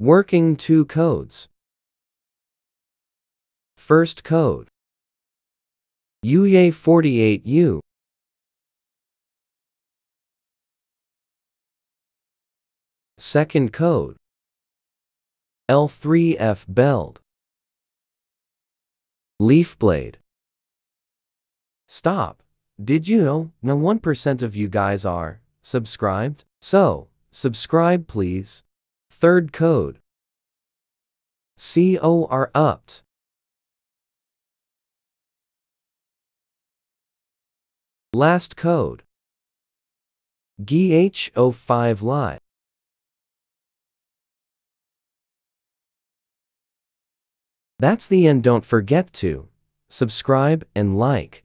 Working two codes. First code. UA48U. Second code. L3F beld. Leaf blade. Stop. Did you know? No 1% of you guys are subscribed? So, subscribe please. Third code. COR UPT. Last code. GH05 Live. That's the end. Don't forget to subscribe and like.